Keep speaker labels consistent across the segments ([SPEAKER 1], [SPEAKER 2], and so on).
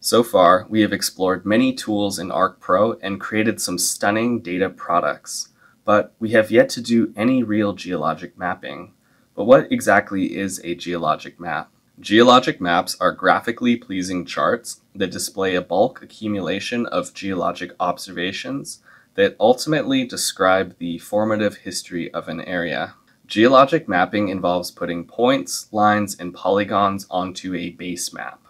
[SPEAKER 1] So far, we have explored many tools in ArcPro and created some stunning data products, but we have yet to do any real geologic mapping. But what exactly is a geologic map? Geologic maps are graphically pleasing charts that display a bulk accumulation of geologic observations that ultimately describe the formative history of an area. Geologic mapping involves putting points, lines, and polygons onto a base map.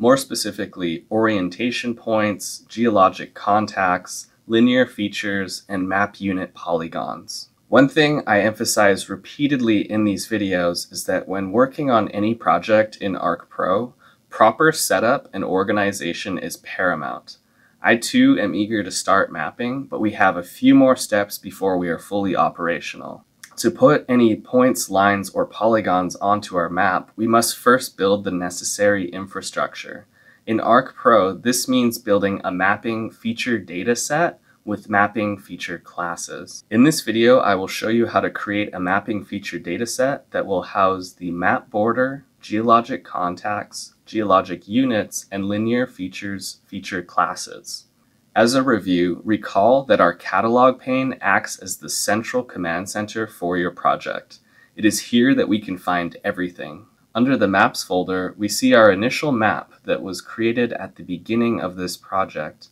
[SPEAKER 1] More specifically, orientation points, geologic contacts, linear features, and map unit polygons. One thing I emphasize repeatedly in these videos is that when working on any project in ArcPro, proper setup and organization is paramount. I too am eager to start mapping, but we have a few more steps before we are fully operational. To put any points, lines, or polygons onto our map, we must first build the necessary infrastructure. In ArcPro, this means building a mapping feature dataset with mapping feature classes. In this video, I will show you how to create a mapping feature dataset that will house the map border, geologic contacts, geologic units, and linear features feature classes. As a review, recall that our catalog pane acts as the central command center for your project. It is here that we can find everything. Under the Maps folder, we see our initial map that was created at the beginning of this project.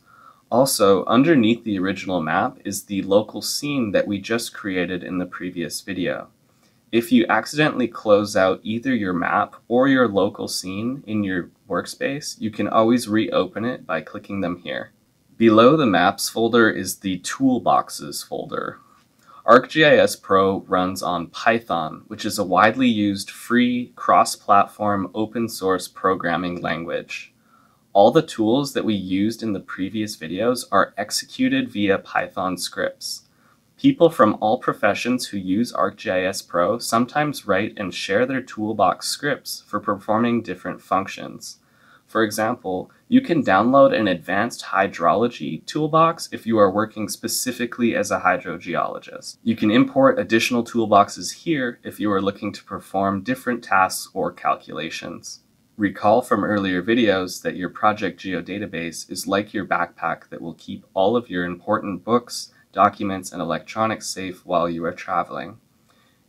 [SPEAKER 1] Also, underneath the original map is the local scene that we just created in the previous video. If you accidentally close out either your map or your local scene in your workspace, you can always reopen it by clicking them here. Below the Maps folder is the Toolboxes folder. ArcGIS Pro runs on Python, which is a widely used free, cross-platform, open-source programming language. All the tools that we used in the previous videos are executed via Python scripts. People from all professions who use ArcGIS Pro sometimes write and share their toolbox scripts for performing different functions. For example, you can download an advanced hydrology toolbox if you are working specifically as a hydrogeologist. You can import additional toolboxes here if you are looking to perform different tasks or calculations. Recall from earlier videos that your project geodatabase is like your backpack that will keep all of your important books, documents, and electronics safe while you are traveling.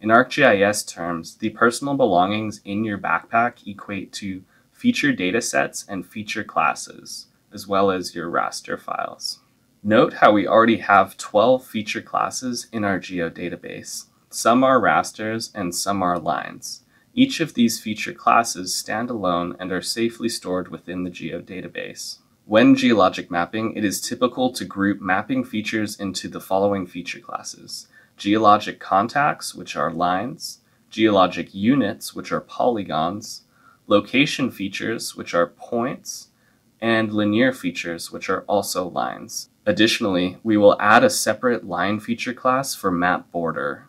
[SPEAKER 1] In ArcGIS terms, the personal belongings in your backpack equate to feature datasets, and feature classes, as well as your raster files. Note how we already have 12 feature classes in our geodatabase. Some are rasters and some are lines. Each of these feature classes stand alone and are safely stored within the geodatabase. When geologic mapping, it is typical to group mapping features into the following feature classes. Geologic contacts, which are lines, geologic units, which are polygons, location features, which are points, and linear features, which are also lines. Additionally, we will add a separate line feature class for map border,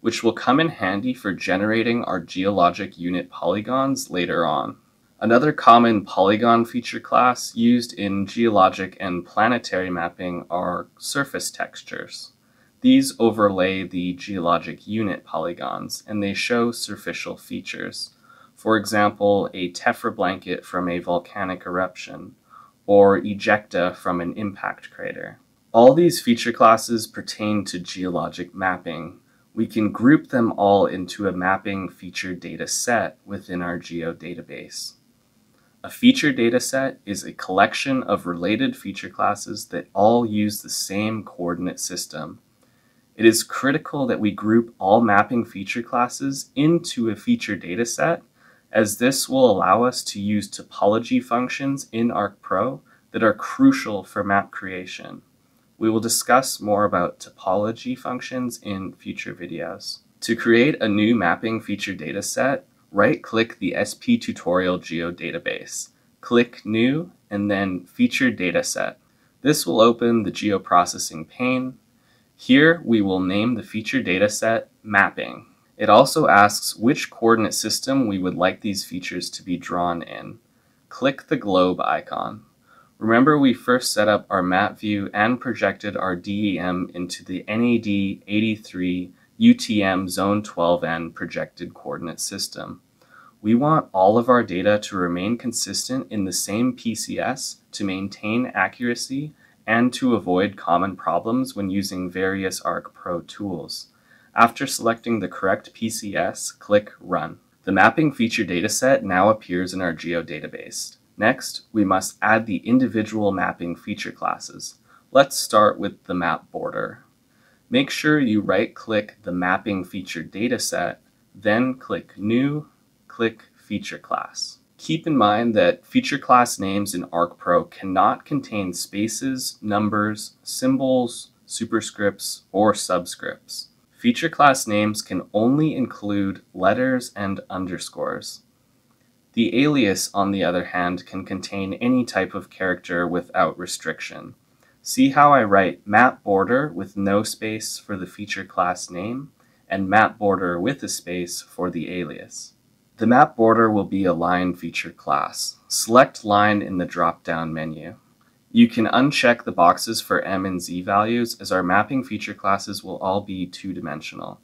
[SPEAKER 1] which will come in handy for generating our geologic unit polygons later on. Another common polygon feature class used in geologic and planetary mapping are surface textures. These overlay the geologic unit polygons, and they show superficial features for example, a tephra blanket from a volcanic eruption, or ejecta from an impact crater. All these feature classes pertain to geologic mapping. We can group them all into a mapping feature data set within our geodatabase. A feature dataset is a collection of related feature classes that all use the same coordinate system. It is critical that we group all mapping feature classes into a feature dataset as this will allow us to use topology functions in ArcPro that are crucial for map creation. We will discuss more about topology functions in future videos. To create a new mapping feature dataset, right-click the SP Tutorial GeoDatabase, click New, and then Feature Dataset. This will open the geoprocessing pane. Here, we will name the feature dataset Mapping. It also asks which coordinate system we would like these features to be drawn in. Click the globe icon. Remember we first set up our map view and projected our DEM into the NAD 83 UTM Zone 12N projected coordinate system. We want all of our data to remain consistent in the same PCS to maintain accuracy and to avoid common problems when using various ArcPro tools. After selecting the correct PCS, click Run. The mapping feature dataset now appears in our Geo database. Next, we must add the individual mapping feature classes. Let's start with the map border. Make sure you right-click the mapping feature dataset, then click New, click Feature Class. Keep in mind that feature class names in ArcPro cannot contain spaces, numbers, symbols, superscripts, or subscripts. Feature class names can only include letters and underscores. The alias, on the other hand, can contain any type of character without restriction. See how I write map border with no space for the feature class name and map border with a space for the alias. The map border will be a line feature class. Select line in the drop-down menu. You can uncheck the boxes for M and Z values as our mapping feature classes will all be two-dimensional.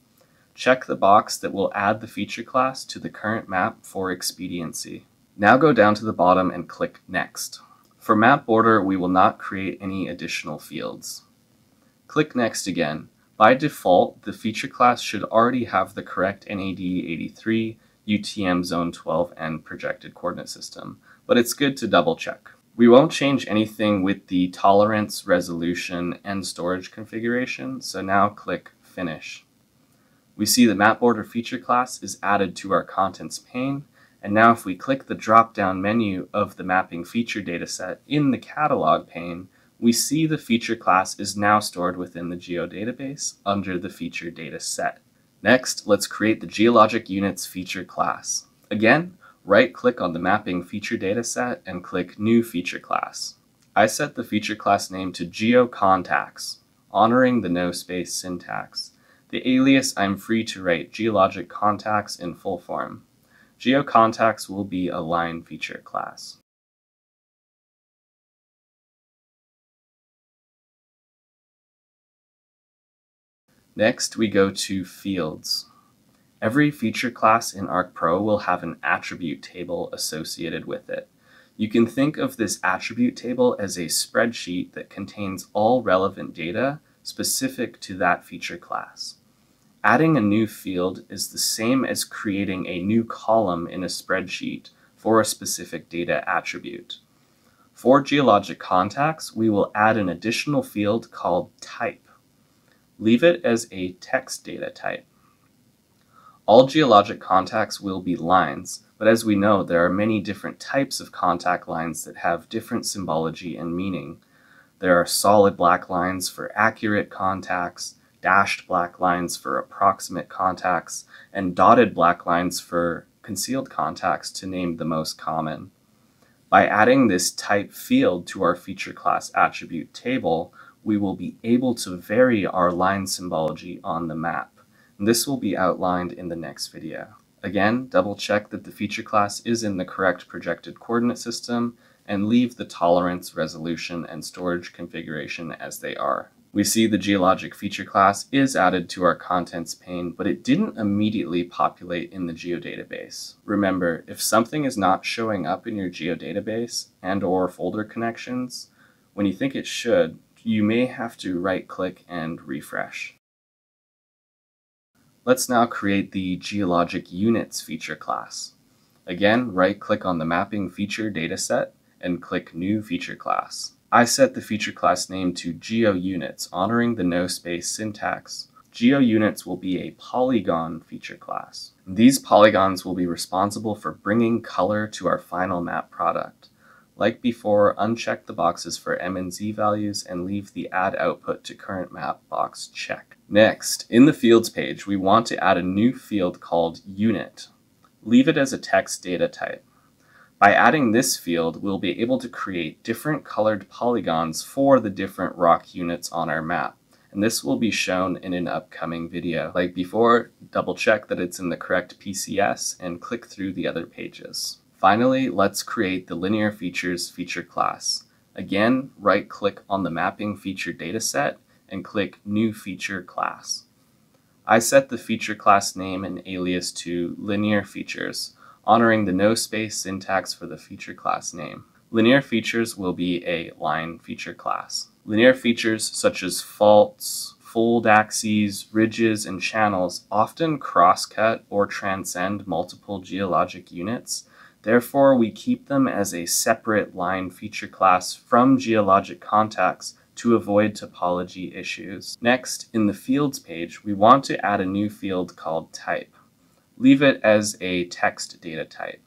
[SPEAKER 1] Check the box that will add the feature class to the current map for expediency. Now go down to the bottom and click Next. For map border, we will not create any additional fields. Click Next again. By default, the feature class should already have the correct NAD 83, UTM Zone 12N projected coordinate system, but it's good to double check. We won't change anything with the tolerance, resolution, and storage configuration, so now click Finish. We see the map border feature class is added to our contents pane, and now if we click the drop-down menu of the mapping feature dataset in the catalog pane, we see the feature class is now stored within the geodatabase under the feature data set. Next, let's create the geologic units feature class. Again, right-click on the mapping feature dataset and click New Feature Class. I set the feature class name to GeoContacts, honoring the no space syntax. The alias I'm free to write geologic contacts in full form. GeoContacts will be a line feature class. Next, we go to Fields. Every feature class in ArcPro will have an attribute table associated with it. You can think of this attribute table as a spreadsheet that contains all relevant data specific to that feature class. Adding a new field is the same as creating a new column in a spreadsheet for a specific data attribute. For geologic contacts, we will add an additional field called type. Leave it as a text data type. All geologic contacts will be lines, but as we know, there are many different types of contact lines that have different symbology and meaning. There are solid black lines for accurate contacts, dashed black lines for approximate contacts, and dotted black lines for concealed contacts to name the most common. By adding this type field to our feature class attribute table, we will be able to vary our line symbology on the map. This will be outlined in the next video. Again, double check that the feature class is in the correct projected coordinate system and leave the tolerance, resolution, and storage configuration as they are. We see the geologic feature class is added to our contents pane, but it didn't immediately populate in the geodatabase. Remember, if something is not showing up in your geodatabase and or folder connections, when you think it should, you may have to right click and refresh. Let's now create the Geologic Units feature class. Again, right-click on the Mapping Feature dataset and click New Feature Class. I set the feature class name to GeoUnits, honoring the no space syntax. GeoUnits will be a polygon feature class. These polygons will be responsible for bringing color to our final map product. Like before, uncheck the boxes for M and Z values and leave the Add Output to Current Map box checked. Next, in the Fields page, we want to add a new field called Unit. Leave it as a text data type. By adding this field, we'll be able to create different colored polygons for the different rock units on our map. And this will be shown in an upcoming video. Like before, double check that it's in the correct PCS and click through the other pages. Finally, let's create the Linear Features feature class. Again, right-click on the Mapping Feature dataset and click New Feature Class. I set the feature class name and alias to Linear Features, honoring the no space syntax for the feature class name. Linear features will be a line feature class. Linear features such as faults, fold axes, ridges, and channels often crosscut or transcend multiple geologic units. Therefore, we keep them as a separate line feature class from geologic contacts to avoid topology issues. Next, in the fields page, we want to add a new field called type. Leave it as a text data type.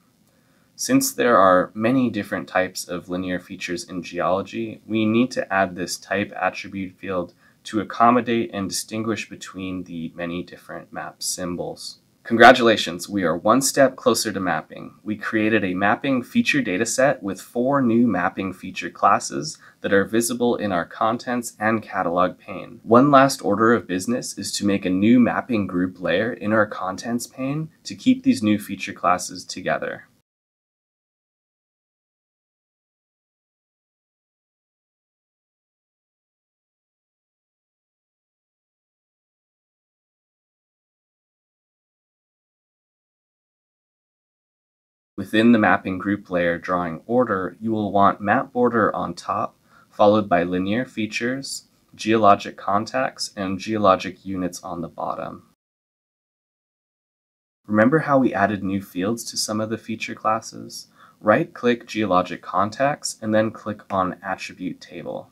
[SPEAKER 1] Since there are many different types of linear features in geology, we need to add this type attribute field to accommodate and distinguish between the many different map symbols. Congratulations, we are one step closer to mapping. We created a mapping feature dataset with four new mapping feature classes that are visible in our contents and catalog pane. One last order of business is to make a new mapping group layer in our contents pane to keep these new feature classes together. Within the mapping group layer drawing order, you will want map border on top, followed by linear features, geologic contacts, and geologic units on the bottom. Remember how we added new fields to some of the feature classes? Right-click Geologic Contacts and then click on Attribute Table.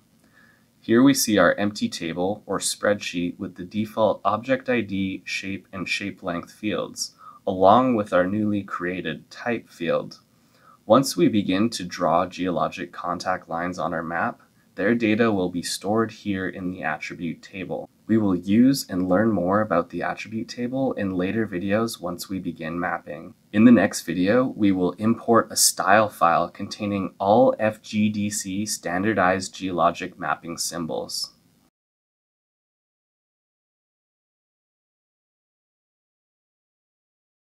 [SPEAKER 1] Here we see our empty table or spreadsheet with the default object ID, shape, and shape length fields, along with our newly created type field. Once we begin to draw geologic contact lines on our map, their data will be stored here in the attribute table. We will use and learn more about the attribute table in later videos once we begin mapping. In the next video, we will import a style file containing all FGDC standardized geologic mapping symbols.